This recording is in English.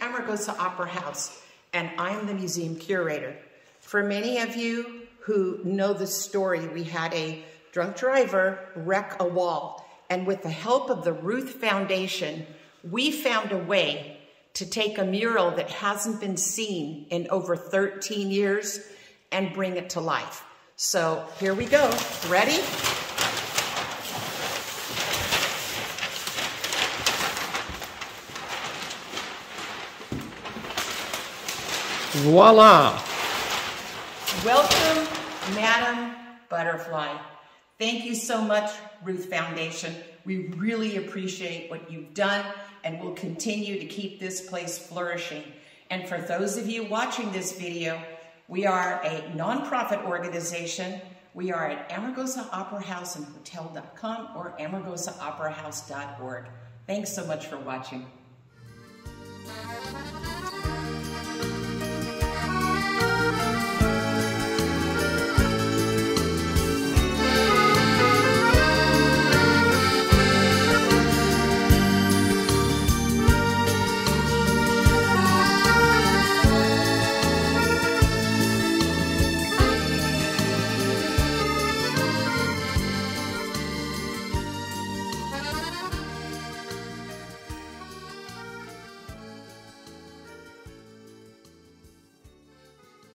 Amargosa Opera House, and I'm the museum curator. For many of you who know the story, we had a drunk driver wreck a wall, and with the help of the Ruth Foundation, we found a way to take a mural that hasn't been seen in over 13 years and bring it to life. So here we go. Ready? Voila! Welcome, Madam Butterfly. Thank you so much, Ruth Foundation. We really appreciate what you've done and will continue to keep this place flourishing. And for those of you watching this video, we are a nonprofit organization. We are at Amargosa Opera House and Hotel.com or AmargosaOperaHouse.org. Thanks so much for watching.